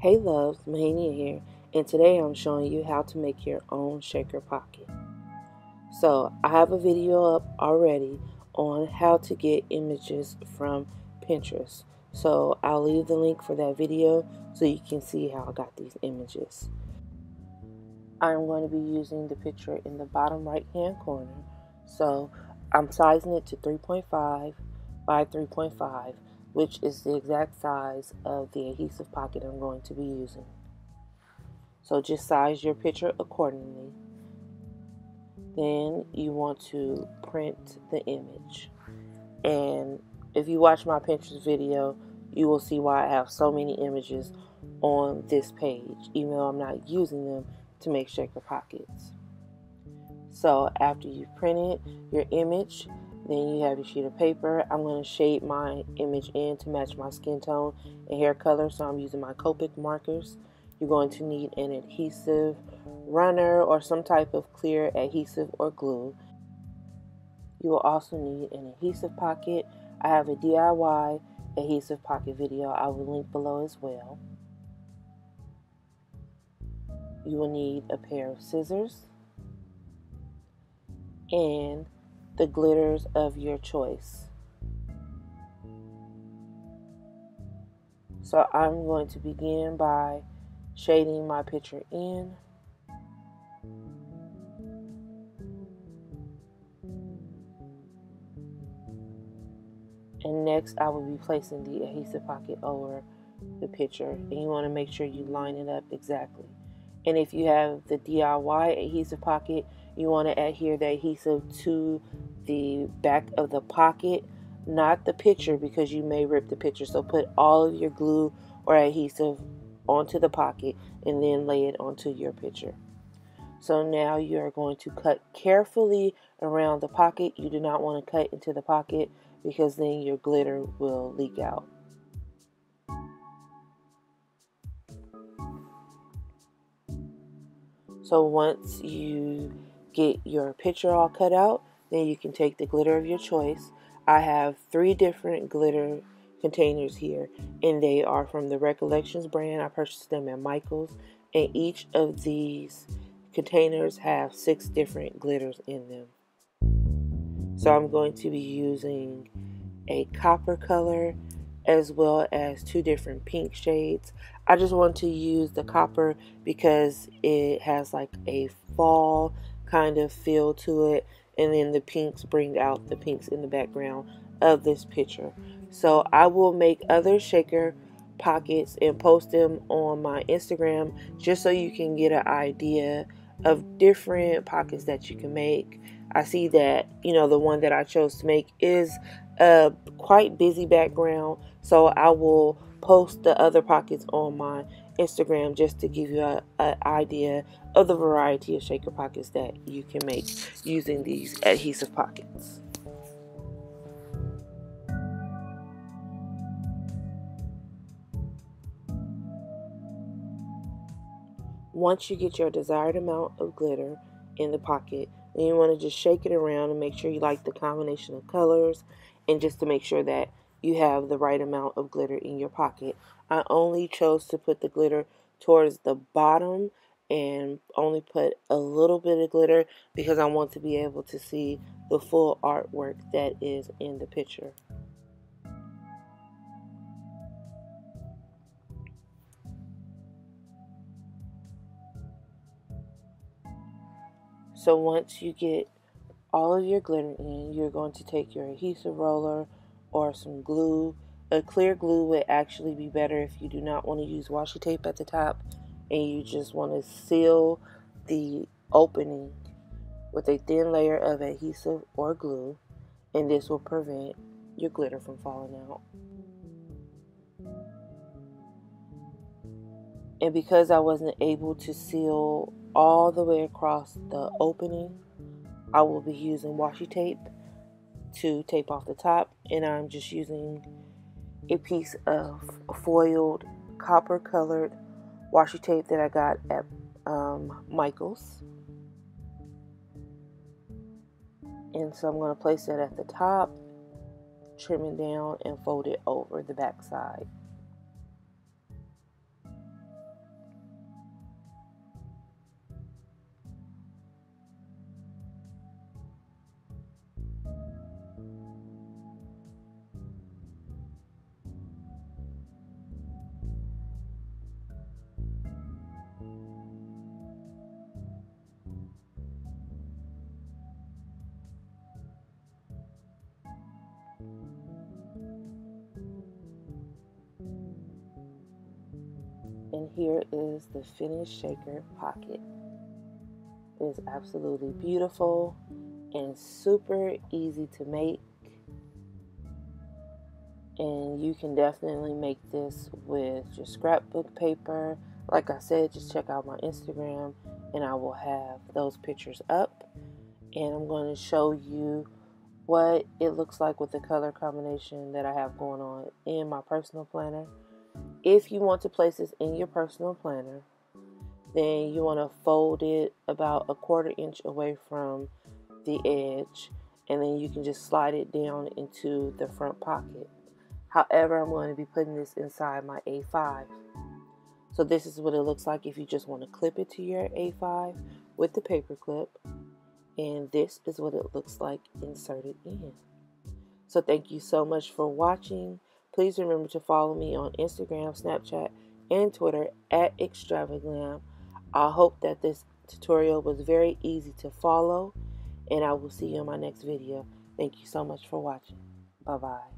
Hey loves, Mohania here, and today I'm showing you how to make your own shaker pocket. So I have a video up already on how to get images from Pinterest. So I'll leave the link for that video so you can see how I got these images. I'm going to be using the picture in the bottom right hand corner. So I'm sizing it to 3.5 by 3.5 which is the exact size of the adhesive pocket I'm going to be using. So just size your picture accordingly. Then you want to print the image. And if you watch my Pinterest video, you will see why I have so many images on this page, even though I'm not using them to make shaker pockets. So after you've printed your image, then you have your sheet of paper. I'm going to shade my image in to match my skin tone and hair color. So I'm using my Copic markers. You're going to need an adhesive runner or some type of clear adhesive or glue. You will also need an adhesive pocket. I have a DIY adhesive pocket video I will link below as well. You will need a pair of scissors and the glitters of your choice. So I'm going to begin by shading my picture in. And next I will be placing the adhesive pocket over the picture. And you want to make sure you line it up exactly. And if you have the DIY adhesive pocket, you want to adhere the adhesive to the back of the pocket, not the picture because you may rip the picture. So put all of your glue or adhesive onto the pocket and then lay it onto your picture. So now you are going to cut carefully around the pocket. You do not want to cut into the pocket because then your glitter will leak out. So once you get your picture all cut out, then you can take the glitter of your choice. I have three different glitter containers here, and they are from the Recollections brand. I purchased them at Michael's, and each of these containers have six different glitters in them. So I'm going to be using a copper color as well as two different pink shades. I just want to use the copper because it has like a fall kind of feel to it and then the pinks bring out the pinks in the background of this picture. So I will make other shaker pockets and post them on my Instagram just so you can get an idea of different pockets that you can make. I see that, you know, the one that I chose to make is a quite busy background, so I will post the other pockets on my Instagram just to give you an idea of the variety of shaker pockets that you can make using these adhesive pockets. Once you get your desired amount of glitter in the pocket, then you want to just shake it around and make sure you like the combination of colors and just to make sure that you have the right amount of glitter in your pocket. I only chose to put the glitter towards the bottom and only put a little bit of glitter because I want to be able to see the full artwork that is in the picture. So once you get all of your glitter in, you're going to take your adhesive roller or some glue. A clear glue would actually be better if you do not want to use washi tape at the top and you just want to seal the opening with a thin layer of adhesive or glue and this will prevent your glitter from falling out. And because I wasn't able to seal all the way across the opening, I will be using washi tape to tape off the top and I'm just using a piece of foiled copper colored washi tape that I got at um, Michael's. And so I'm going to place that at the top, trim it down, and fold it over the back side. And here is the finished shaker pocket. It is absolutely beautiful and super easy to make. And you can definitely make this with your scrapbook paper. Like I said, just check out my Instagram and I will have those pictures up. And I'm going to show you what it looks like with the color combination that I have going on in my personal planner. If you want to place this in your personal planner, then you want to fold it about a quarter inch away from the edge and then you can just slide it down into the front pocket. However, I'm going to be putting this inside my A5. So this is what it looks like if you just want to clip it to your A5 with the paper clip. And this is what it looks like inserted in. So thank you so much for watching. Please remember to follow me on Instagram, Snapchat, and Twitter at Extravaglam. I hope that this tutorial was very easy to follow and I will see you in my next video. Thank you so much for watching. Bye-bye.